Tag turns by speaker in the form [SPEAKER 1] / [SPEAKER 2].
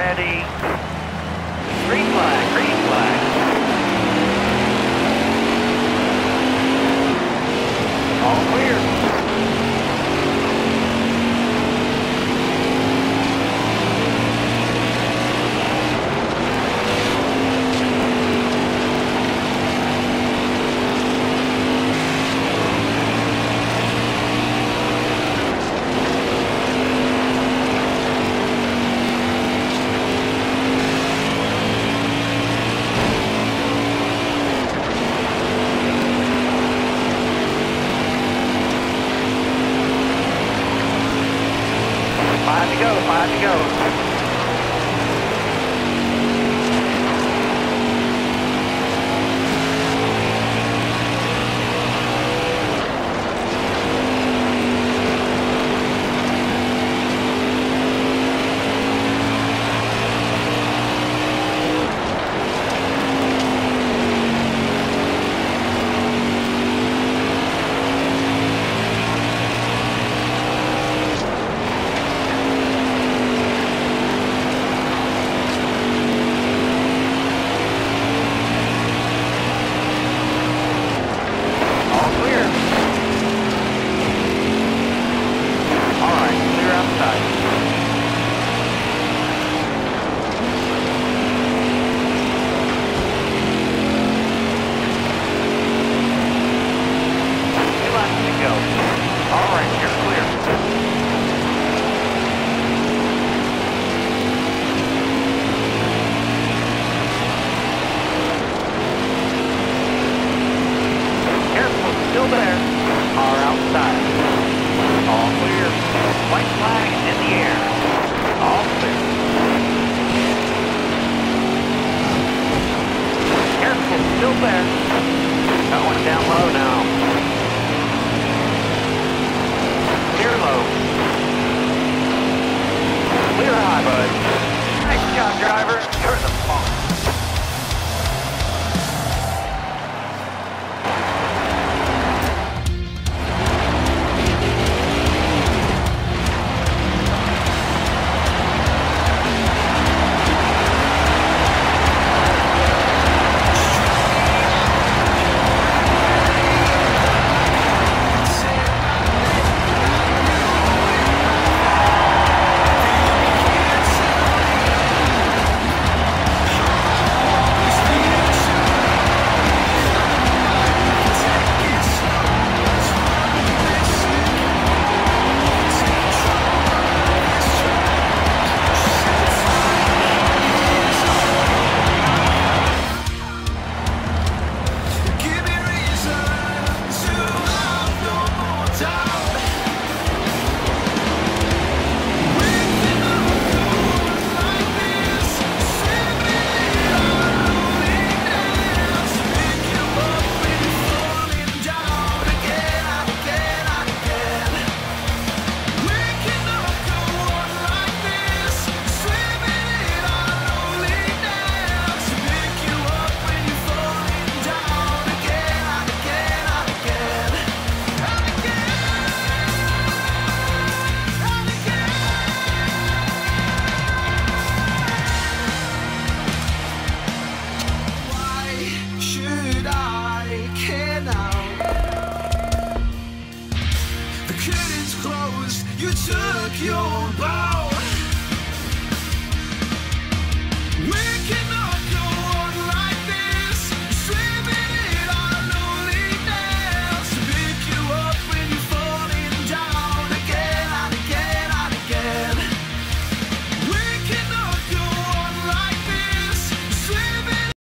[SPEAKER 1] ready. There. Car outside. All clear. White flag in the air. cure.